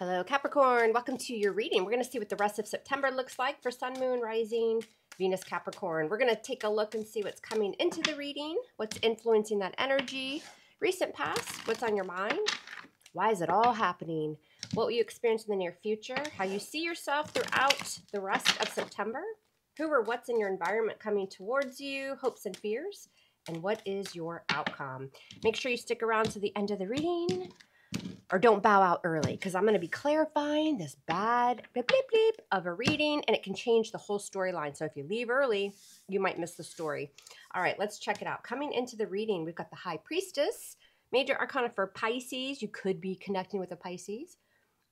Hello, Capricorn. Welcome to your reading. We're going to see what the rest of September looks like for Sun, Moon, Rising, Venus, Capricorn. We're going to take a look and see what's coming into the reading, what's influencing that energy, recent past, what's on your mind, why is it all happening, what will you experience in the near future, how you see yourself throughout the rest of September, who or what's in your environment coming towards you, hopes and fears, and what is your outcome. Make sure you stick around to the end of the reading or don't bow out early because I'm going to be clarifying this bad bleep, bleep, bleep of a reading and it can change the whole storyline. So if you leave early, you might miss the story. All right, let's check it out. Coming into the reading, we've got the High Priestess, Major Arcana for Pisces. You could be connecting with a Pisces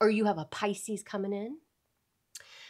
or you have a Pisces coming in.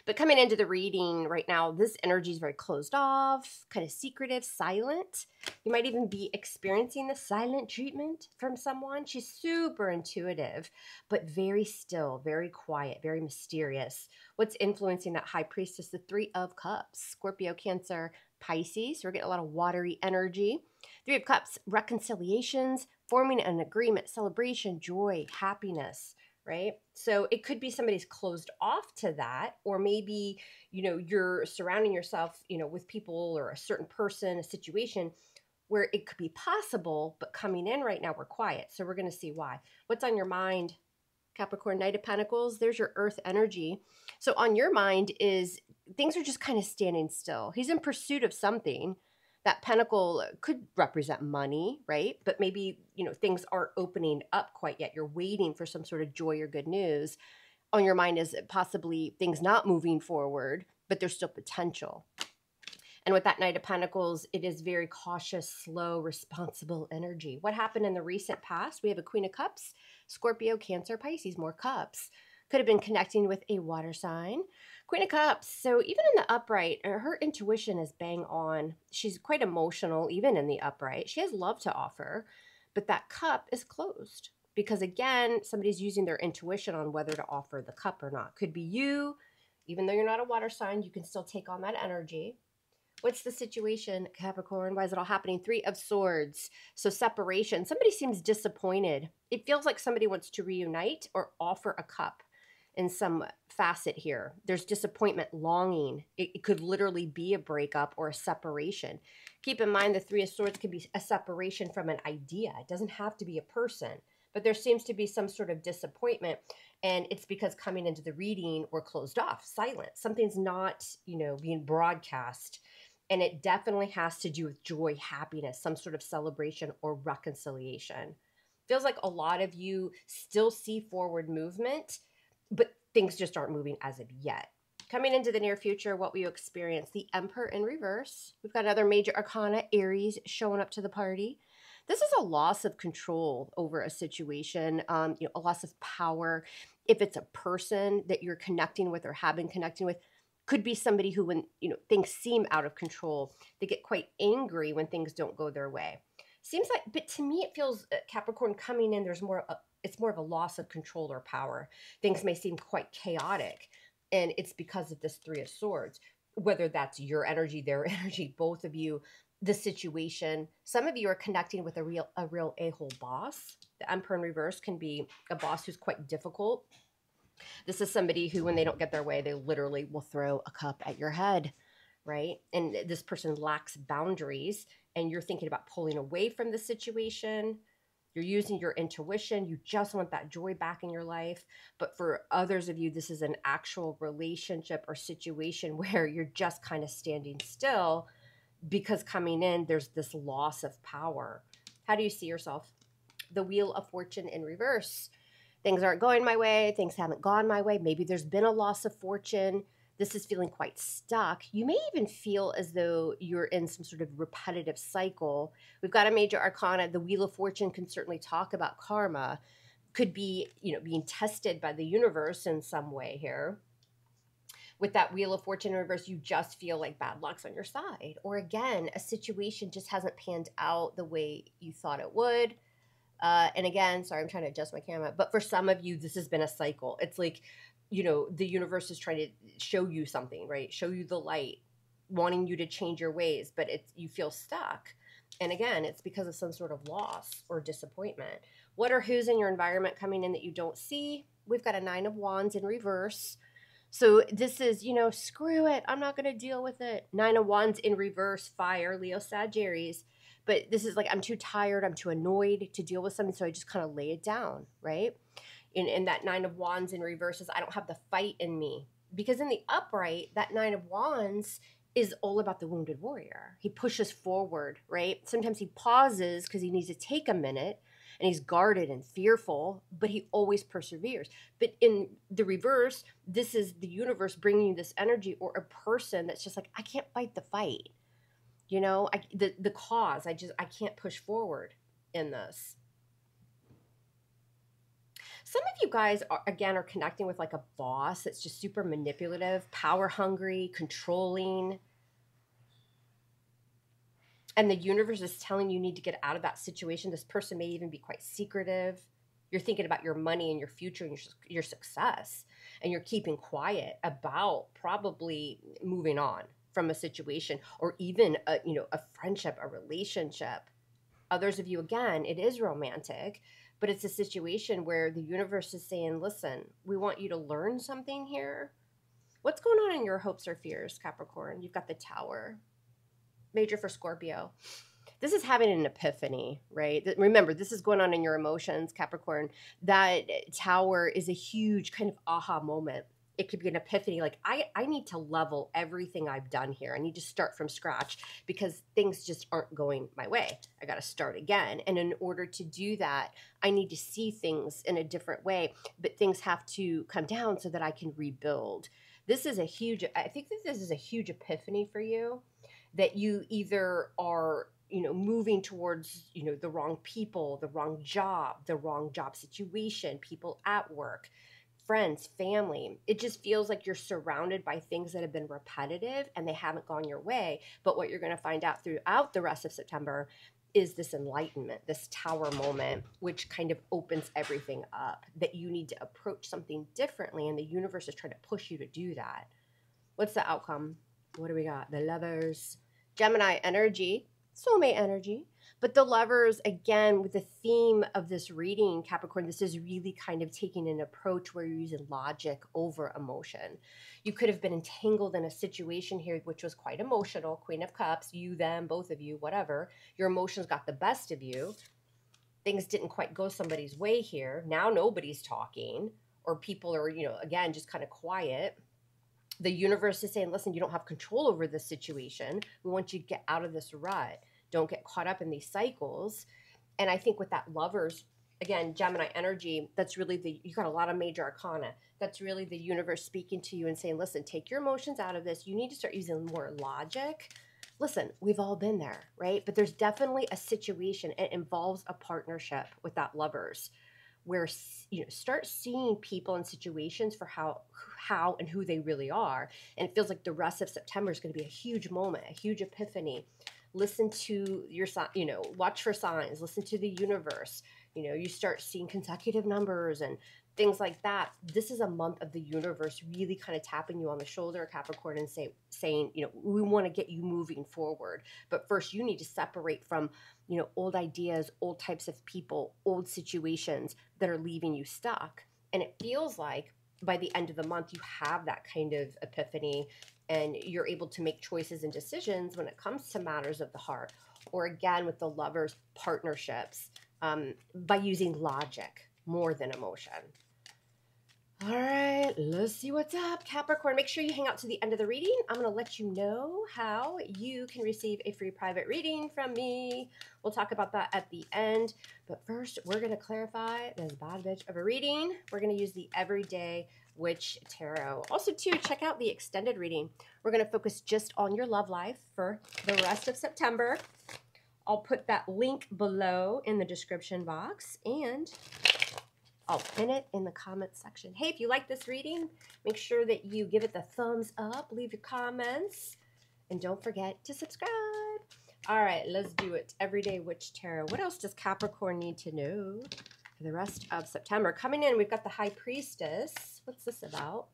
But coming into the reading right now, this energy is very closed off, kind of secretive, silent. You might even be experiencing the silent treatment from someone. She's super intuitive, but very still, very quiet, very mysterious. What's influencing that high priestess? The Three of Cups, Scorpio, Cancer, Pisces. So we're getting a lot of watery energy. Three of Cups, reconciliations, forming an agreement, celebration, joy, happiness right? So it could be somebody's closed off to that, or maybe, you know, you're surrounding yourself, you know, with people or a certain person, a situation where it could be possible, but coming in right now, we're quiet. So we're going to see why. What's on your mind? Capricorn, Knight of Pentacles, there's your earth energy. So on your mind is things are just kind of standing still. He's in pursuit of something that pentacle uh, could represent money, right? But maybe, you know, things aren't opening up quite yet. You're waiting for some sort of joy or good news. On your mind is it possibly things not moving forward, but there's still potential. And with that Knight of Pentacles, it is very cautious, slow, responsible energy. What happened in the recent past? We have a Queen of Cups, Scorpio, Cancer, Pisces, more cups. Could have been connecting with a water sign. Queen of Cups. So even in the upright, uh, her intuition is bang on. She's quite emotional, even in the upright. She has love to offer, but that cup is closed because, again, somebody's using their intuition on whether to offer the cup or not. Could be you, even though you're not a water sign, you can still take on that energy. What's the situation, Capricorn? Why is it all happening? Three of Swords. So separation. Somebody seems disappointed. It feels like somebody wants to reunite or offer a cup in some facet here. There's disappointment, longing. It, it, could literally be a breakup or a separation. Keep in mind the Three of Swords could be a separation from an idea. It doesn't have to be a person, but there seems to be some sort of disappointment. And it's because coming into the reading, we're closed off, silent. Something's not, you know, being broadcast. And it definitely has to do with joy, happiness, some sort of celebration or reconciliation. Feels like a lot of you still see forward movement but things just aren't moving as of yet. Coming into the near future, what you experience? The Emperor in reverse. We've got another major arcana, Aries, showing up to the party. This is a loss of control over a situation, um, you know, a loss of power. If it's a person that you're connecting with or have been connecting with, could be somebody who, when you know things seem out of control, they get quite angry when things don't go their way. Seems like, but to me, it feels uh, Capricorn coming in. There's more it's more of a loss of control or power. Things may seem quite chaotic, and it's because of this Three of Swords. Whether that's your energy, their energy, both of you, the situation. Some of you are connecting with a real a real a-hole boss. The Emperor in reverse can be a boss who's quite difficult. This is somebody who, when they don't get their way, they literally will throw a cup at your head, right? And this person lacks boundaries, and you're thinking about pulling away from the situation you're using your intuition. You just want that joy back in your life. But for others of you, this is an actual relationship or situation where you're just kind of standing still because coming in, there's this loss of power. How do you see yourself? The Wheel of Fortune in reverse. Things aren't going my way. Things haven't gone my way. Maybe there's been a loss of fortune this is feeling quite stuck. You may even feel as though you're in some sort of repetitive cycle. We've got a major arcana. The Wheel of Fortune can certainly talk about karma, could be, you know, being tested by the universe in some way here. With that Wheel of Fortune in reverse, you just feel like bad luck's on your side. Or again, a situation just hasn't panned out the way you thought it would. Uh, and again, sorry, I'm trying to adjust my camera, but for some of you, this has been a cycle. It's like you know the universe is trying to show you something right show you the light wanting you to change your ways but it's you feel stuck and again it's because of some sort of loss or disappointment what or who's in your environment coming in that you don't see we've got a Nine of Wands in reverse. So this is, you know, screw it. I'm not going to deal with it. Nine of Wands in reverse, fire, Leo Sagittarius. But this is like, I'm too tired. I'm too annoyed to deal with something. So I just kind of lay it down, right? In, in that Nine of Wands in reverse is I don't have the fight in me. Because in the upright, that Nine of Wands is all about the wounded warrior. He pushes forward, right? Sometimes he pauses because he needs to take a minute and he's guarded and fearful, but he always perseveres. But in the reverse, this is the universe bringing you this energy or a person that's just like, I can't fight the fight. You know, I, the, the cause, I just, I can't push forward in this. Some of you guys, are, again, are connecting with like a boss that's just super manipulative, power hungry, controlling and the universe is telling you need to get out of that situation. This person may even be quite secretive. You're thinking about your money and your future and your, your success, and you're keeping quiet about probably moving on from a situation or even a, you know a friendship, a relationship. Others of you, again, it is romantic, but it's a situation where the universe is saying, "Listen, we want you to learn something here." What's going on in your hopes or fears, Capricorn? You've got the Tower major for Scorpio. This is having an epiphany, right? Remember, this is going on in your emotions, Capricorn. That tower is a huge kind of aha moment. It could be an epiphany like, I, I need to level everything I've done here. I need to start from scratch because things just aren't going my way. I got to start again. And in order to do that, I need to see things in a different way, but things have to come down so that I can rebuild. This is a huge, I think that this is a huge epiphany for you that you either are you know moving towards you know the wrong people the wrong job the wrong job situation people at work friends family it just feels like you're surrounded by things that have been repetitive and they haven't gone your way. But what you're going to find out throughout the rest of september is this enlightenment this tower moment which kind of opens everything up that you need to approach something differently and the universe is trying to push you to do that. What's the outcome? What do we got? The lovers. Gemini energy, soulmate energy. But the lovers, again, with the theme of this reading, Capricorn, this is really kind of taking an approach where you're using logic over emotion. You could have been entangled in a situation here which was quite emotional, Queen of Cups, you, them, both of you, whatever. Your emotions got the best of you. Things didn't quite go somebody's way here. Now nobody's talking, or people are, you know, again, just kind of quiet the universe is saying, listen, you don't have control over this situation. We want you to get out of this rut. Don't get caught up in these cycles. And I think with that lovers, again, Gemini energy, that's really the, you got a lot of major arcana. That's really the universe speaking to you and saying, listen, take your emotions out of this. You need to start using more logic. Listen, we've all been there, right? But there's definitely a situation. It involves a partnership with that lovers where you know start seeing people and situations for how how and who they really are and it feels like the rest of september is going to be a huge moment a huge epiphany listen to your sign, you know watch for signs listen to the universe. You know you start seeing consecutive numbers and things like that. This is a month of the universe really kind of tapping you on the shoulder capricorn and say saying you know we want to get you moving forward. But first you need to separate from you know old ideas old types of people old situations that are leaving you stuck. And it feels like by the end of the month you have that kind of epiphany and you're able to make choices and decisions when it comes to matters of the heart or again with the lovers partnerships um, by using logic more than emotion all right, let's see what's up, Capricorn. Make sure you hang out to the end of the reading. I'm going to let you know how you can receive a free private reading from me. We'll talk about that at the end. But first, we're going to clarify this bad bitch of a reading. We're going to use the Everyday Witch Tarot. Also, too, check out the extended reading. We're going to focus just on your love life for the rest of September. I'll put that link below in the description box. And I'll pin it in the comments section. Hey, if you like this reading, make sure that you give it the thumbs up, leave your comments, and don't forget to subscribe. All right, let's do it. Everyday Witch Tarot. What else does Capricorn need to know for the rest of September? Coming in, we've got the High Priestess. What's this about?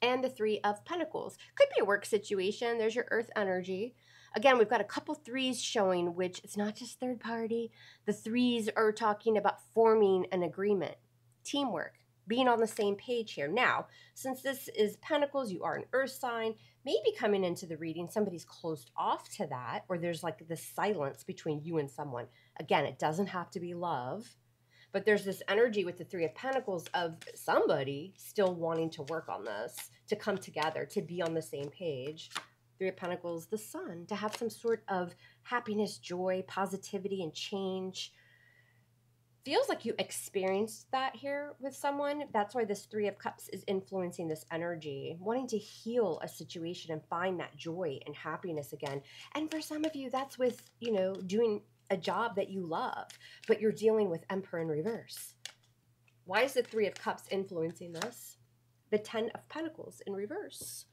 And the Three of Pentacles. Could be a work situation. There's your Earth energy. Again, we've got a couple threes showing, which it's not just third party. The threes are talking about forming an agreement, teamwork, being on the same page here. Now, since this is Pentacles, you are an earth sign, maybe coming into the reading, somebody's closed off to that, or there's like this silence between you and someone. Again, it doesn't have to be love, but there's this energy with the Three of Pentacles of somebody still wanting to work on this, to come together, to be on the same page. Three of Pentacles, the sun, to have some sort of happiness, joy, positivity, and change feels like you experienced that here with someone. That's why this Three of Cups is influencing this energy, wanting to heal a situation and find that joy and happiness again. And for some of you, that's with, you know, doing a job that you love, but you're dealing with Emperor in reverse. Why is the Three of Cups influencing this? The Ten of Pentacles in reverse.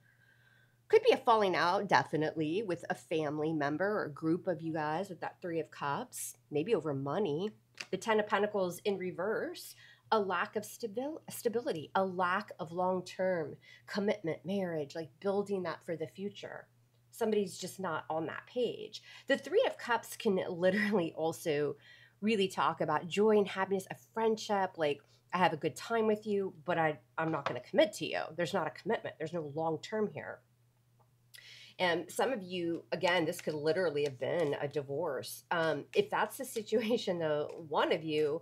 Could be a falling out, definitely, with a family member or group of you guys with that Three of Cups, maybe over money the Ten of Pentacles in reverse, a lack of stabil- stability, a lack of long term commitment, marriage, like building that for the future. Somebody's just not on that page. The Three of Cups can literally also really talk about joy and happiness, a friendship, like I have a good time with you, but I, I'm not going to commit to you. There's not a commitment, there's no long term here. And some of you, again, this could literally have been a divorce. Um, if that's the situation, though, one of you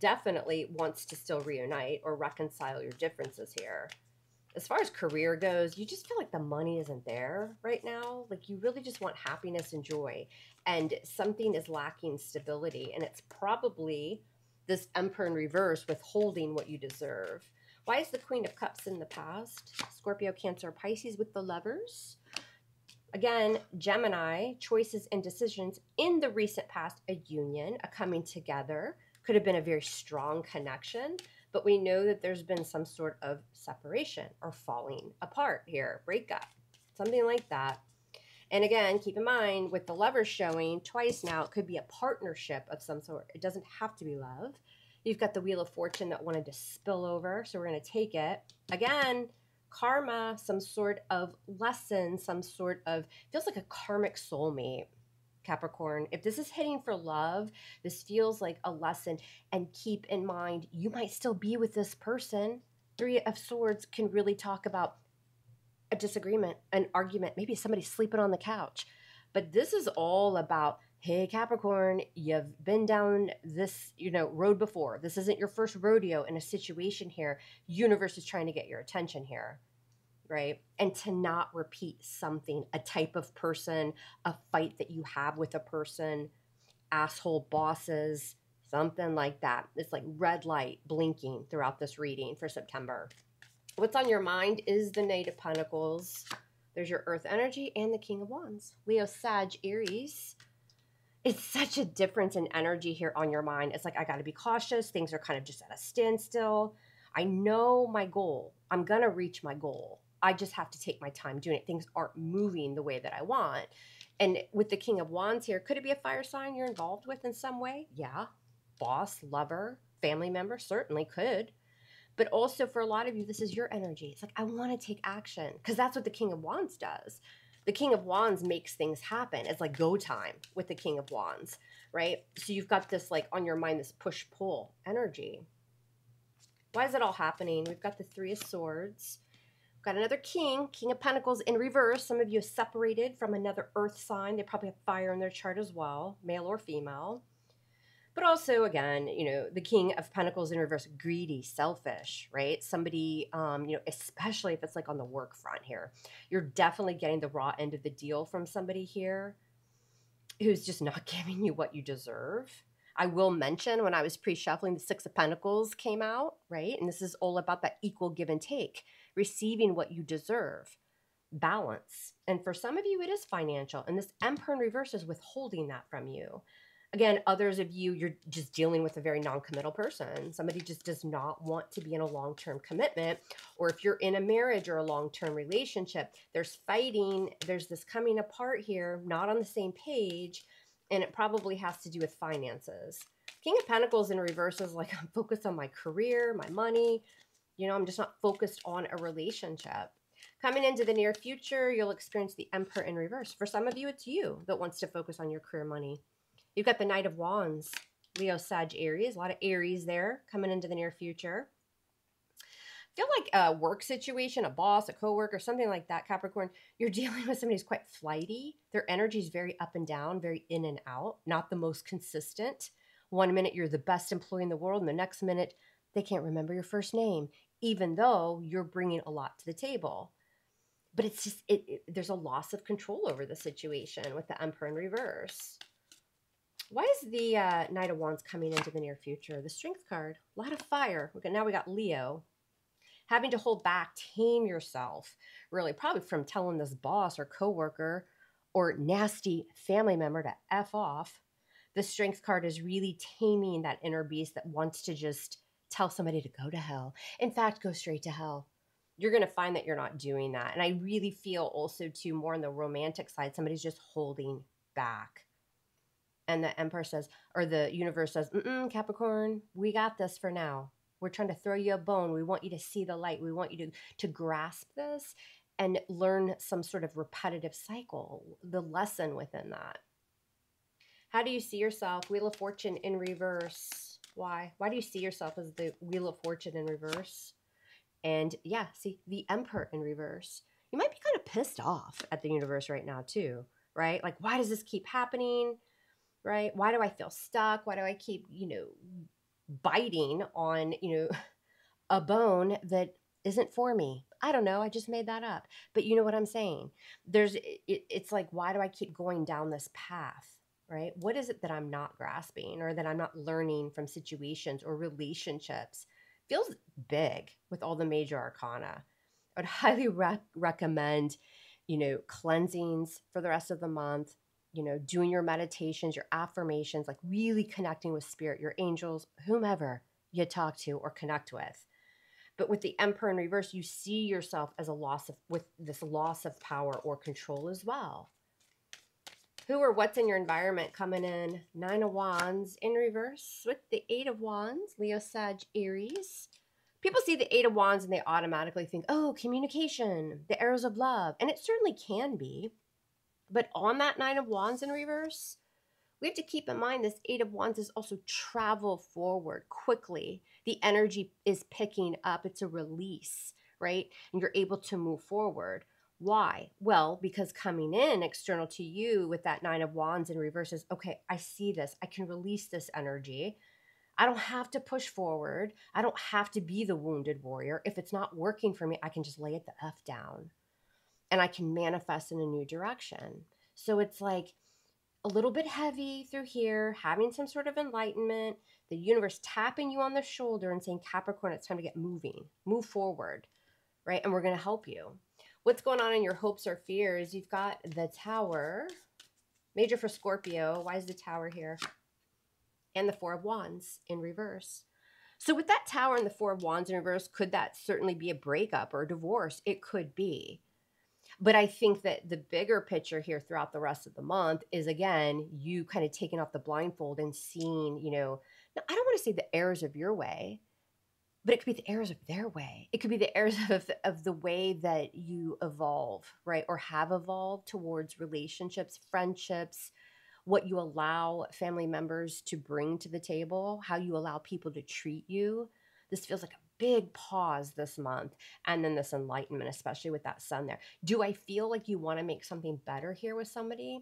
definitely wants to still reunite or reconcile your differences here. As far as career goes, you just feel like the money isn't there right now. Like you really just want happiness and joy, and something is lacking stability. And it's probably this Emperor in reverse withholding what you deserve. Why is the Queen of Cups in the past? Scorpio, Cancer, Pisces with the lovers. Again, Gemini, choices and decisions in the recent past, a union, a coming together, could have been a very strong connection, but we know that there's been some sort of separation or falling apart here, breakup, something like that. And again, keep in mind with the lovers showing twice now, it could be a partnership of some sort. It doesn't have to be love. You've got the Wheel of Fortune that wanted to spill over, so we're going to take it. Again, karma, some sort of lesson, some sort of feels like a karmic soulmate. Capricorn, if this is hitting for love, this feels like a lesson. And keep in mind, you might still be with this person. Three of Swords can really talk about a disagreement, an argument, maybe somebody sleeping on the couch. But this is all about hey capricorn you've been down this you know road before this isn't your first rodeo in a situation here universe is trying to get your attention here right and to not repeat something a type of person a fight that you have with a person asshole bosses something like that it's like red light blinking throughout this reading for september what's on your mind is the knight of pentacles there's your earth energy and the king of wands leo sag aries it's such a difference in energy here on your mind. It's like, I got to be cautious. Things are kind of just at a standstill. I know my goal. I'm going to reach my goal. I just have to take my time doing it. Things aren't moving the way that I want. And with the King of Wands here, could it be a fire sign you're involved with in some way? Yeah. Boss, lover, family member, certainly could. But also for a lot of you, this is your energy. It's like, I want to take action because that's what the King of Wands does the King of Wands makes things happen. It's like go time with the King of Wands, right? So you've got this like on your mind, this push pull energy. Why is it all happening? We've got the Three of Swords. Got another King, King of Pentacles in reverse. Some of you separated from another Earth sign. They probably have fire in their chart as well, male or female. But also again you know the king of pentacles in reverse greedy selfish right? Somebody um you know especially if it's like on the work front here. You're definitely getting the raw end of the deal from somebody here who's just not giving you what you deserve. I will mention when i was pre-shuffling the six of pentacles came out right? And this is all about that equal give and take receiving what you deserve balance and for some of you it is financial and this emperor in reverse is withholding that from you again, others of you, you're just dealing with a very non-committal person. Somebody just does not want to be in a long-term commitment. Or if you're in a marriage or a long-term relationship, there's fighting, there's this coming apart here, not on the same page, and it probably has to do with finances. King of Pentacles in reverse is like, I'm focused on my career, my money. You know, I'm just not focused on a relationship. Coming into the near future, you'll experience the Emperor in reverse. For some of you, it's you that wants to focus on your career money You've got the Knight of Wands, Leo, Sag, Aries. A lot of Aries there coming into the near future. feel like a work situation, a boss, a coworker, something like that, Capricorn, you're dealing with somebody who's quite flighty. Their energy is very up and down, very in and out, not the most consistent. One minute you're the best employee in the world, and the next minute they can't remember your first name, even though you're bringing a lot to the table. But it's just, it, it there's a loss of control over the situation with the Emperor in reverse. Why is the uh, Knight of Wands coming into the near future? The Strength card, a lot of fire. Now we got Leo having to hold back, tame yourself, really, probably from telling this boss or coworker or nasty family member to F off. The strength card is really taming that inner beast that wants to just tell somebody to go to hell. In fact, go straight to hell. You're going to find that you're not doing that. And I really feel also, too, more on the romantic side, somebody's just holding back. And the Emperor says, or the universe says, Capricorn, we got this for now. We're trying to throw you a bone. We want you to see the light. We want you to, to grasp this and learn some sort of repetitive cycle, the lesson within that. How do you see yourself? Wheel of Fortune in reverse. Why? Why do you see yourself as the Wheel of Fortune in reverse? And yeah, see the Emperor in reverse. You might be kind of pissed off at the universe right now, too, right? Like, why does this keep happening? Right? Why do I feel stuck? Why do I keep, you know, biting on, you know, a bone that isn't for me. I don't know. I just made that up. But you know what I'm saying? There's, it, it's like, why do I keep going down this path? Right? What is it that I'm not grasping or that I'm not learning from situations or relationships? Feels big with all the major arcana. I would highly rec- recommend, you know, cleansings for the rest of the month, you know, doing your meditations, your affirmations, like really connecting with spirit, your angels, whomever you talk to or connect with. But with the emperor in reverse, you see yourself as a loss of with this loss of power or control as well. Who or what's in your environment coming in? Nine of Wands in reverse with the Eight of Wands, Leo, Sag, Aries. People see the Eight of Wands and they automatically think, oh, communication, the arrows of love. And it certainly can be. But on that Nine of Wands in reverse, we have to keep in mind this Eight of Wands is also travel forward quickly. The energy is picking up, it's a release, right? And you're able to move forward. Why? Well, because coming in external to you with that Nine of Wands in reverse is okay, I see this, I can release this energy. I don't have to push forward. I don't have to be the wounded warrior. If it's not working for me, I can just lay it the F down and I can manifest in a new direction. So it's like a little bit heavy through here, having some sort of enlightenment, the universe tapping you on the shoulder and saying, Capricorn, it's time to get moving, move forward, right? And we're going to help you. What's going on in your hopes or fears? You've got the tower, major for Scorpio. Why is the tower here? And the Four of Wands in reverse. So with that tower and the Four of Wands in reverse, could that certainly be a breakup or a divorce? It could be. But I think that the bigger picture here throughout the rest of the month is again, you kind of taking off the blindfold and seeing, you know, now I don't want to say the errors of your way, but it could be the errors of their way. It could be the errors of, of the way that you evolve, right? Or have evolved towards relationships, friendships, what you allow family members to bring to the table, how you allow people to treat you. This feels like a big pause this month and then this enlightenment, especially with that sun there. Do I feel like you want to make something better here with somebody?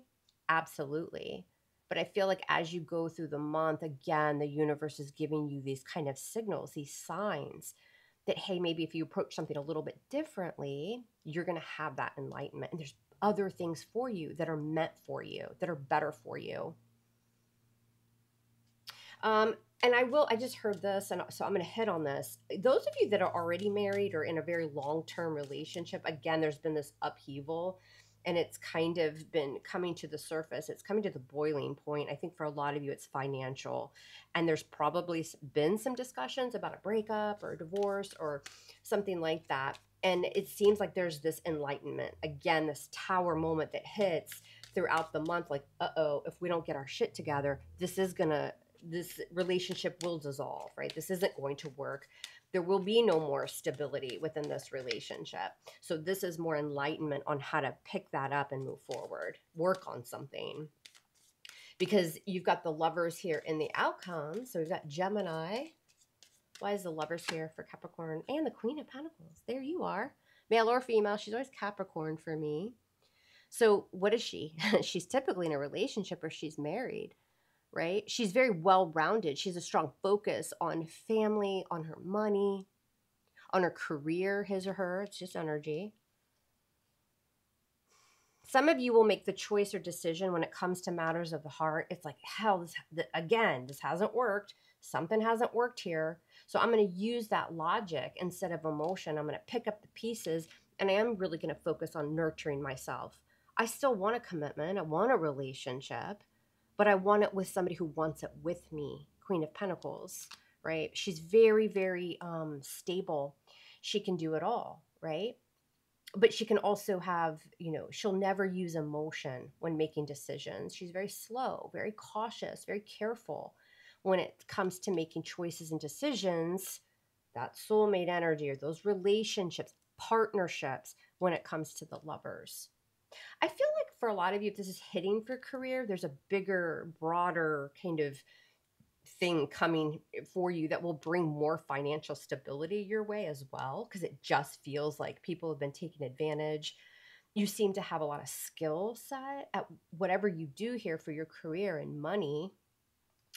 Absolutely. But I feel like as you go through the month, again, the universe is giving you these kind of signals, these signs that, hey, maybe if you approach something a little bit differently, you're going to have that enlightenment. And there's other things for you that are meant for you, that are better for you. Um, and I will, I just heard this, and so I'm going to hit on this. Those of you that are already married or in a very long term relationship, again, there's been this upheaval and it's kind of been coming to the surface. It's coming to the boiling point. I think for a lot of you, it's financial. And there's probably been some discussions about a breakup or a divorce or something like that. And it seems like there's this enlightenment. Again, this tower moment that hits throughout the month like, uh oh, if we don't get our shit together, this is going to this relationship will dissolve, right? This isn't going to work. There will be no more stability within this relationship. So, this is more enlightenment on how to pick that up and move forward, work on something. Because you've got the lovers here in the outcome. So, we've got Gemini, Why is the lovers here for Capricorn and the Queen of Pentacles? There you are. Male or female, she's always Capricorn for me. So, what is she? she's typically in a relationship or she's married, right? She's very well rounded. She's a strong focus on family, on her money, on her career, his or her. It's just energy. Some of you will make the choice or decision when it comes to matters of the heart. It's like, hell, this, again, this hasn't worked. Something hasn't worked here. So I'm going to use that logic instead of emotion. I'm going to pick up the pieces and I am really going to focus on nurturing myself. I still want a commitment, I want a relationship, but I want it with somebody who wants it with me. Queen of Pentacles, right? She's very, very um, stable. She can do it all, right? but she can also have, you know, she'll never use emotion when making decisions. She's very slow, very cautious, very careful when it comes to making choices and decisions. That soulmate energy or those relationships, partnerships when it comes to the lovers. I feel like for a lot of you, if this is hitting for career, there's a bigger, broader kind of thing coming for you that will bring more financial stability your way as well because it just feels like people have been taking advantage. You seem to have a lot of skill set at whatever you do here for your career and money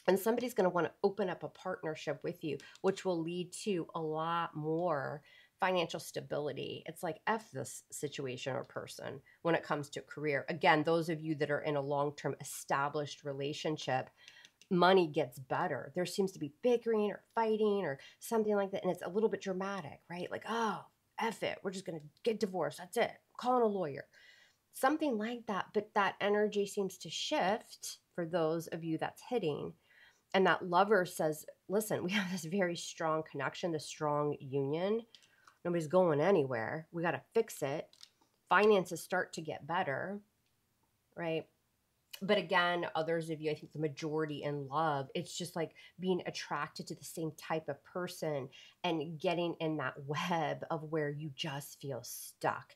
and somebody's going to want to open up a partnership with you which will lead to a lot more financial stability it's like f this situation or person when it comes to career again those of you that are in a long-term established relationship money gets better. There seems to be bickering or fighting or something like that. And it's a little bit dramatic, right? Like, oh, F it. We're just going to get divorced. That's it. Calling a lawyer. Something like that. But that energy seems to shift for those of you that's hitting. And that lover says, listen, we have this very strong connection, this strong union. Nobody's going anywhere. We got to fix it. Finances start to get better, right? but again others of you i think the majority in love it's just like being attracted to the same type of person and getting in that web of where you just feel stuck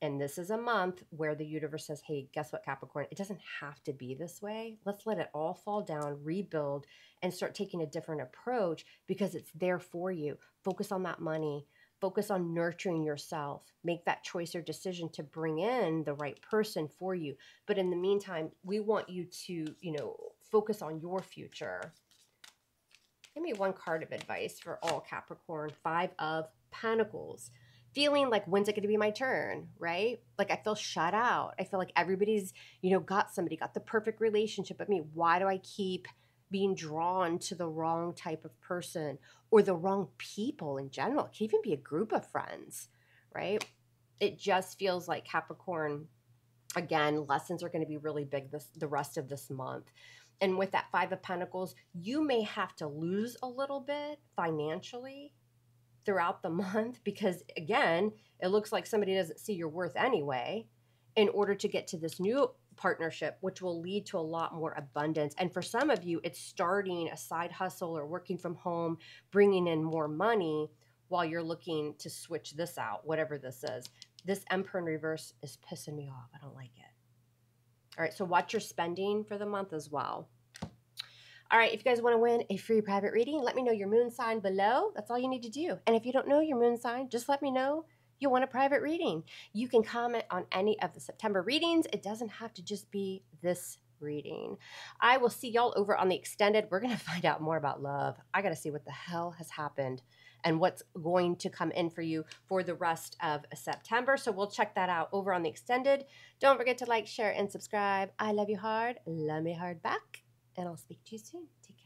and this is a month where the universe says hey guess what capricorn it doesn't have to be this way let's let it all fall down rebuild and start taking a different approach because it's there for you focus on that money focus on nurturing yourself make that choice or decision to bring in the right person for you. But in the meantime we want you to you know focus on your future. Give me one card of advice for all capricorn. Five of pentacles. Feeling like when's it going to be my turn right? Like i feel shut out. I feel like everybody's you know got somebody got the perfect relationship with me. Why do i keep being drawn to the wrong type of person or the wrong people in general. It can even be a group of friends, right? It just feels like Capricorn, again, lessons are going to be really big this the rest of this month. And with that Five of Pentacles, you may have to lose a little bit financially throughout the month because, again, it looks like somebody doesn't see your worth anyway in order to get to this new partnership, which will lead to a lot more abundance. And for some of you, it's starting a side hustle or working from home, bringing in more money while you're looking to switch this out, whatever this is. This Emperor in reverse is pissing me off. I don't like it. All right, so watch your spending for the month as well. All right, if you guys want to win a free private reading, let me know your moon sign below. That's all you need to do. And if you don't know your moon sign, just let me know you want a private reading. You can comment on any of the September readings. It doesn't have to just be this reading. I will see y'all over on the extended. We're going to find out more about love. I got to see what the hell has happened and what's going to come in for you for the rest of September. So we'll check that out over on the extended. Don't forget to like, share, and subscribe. I love you hard. Love me hard back. And I'll speak to you soon. Take.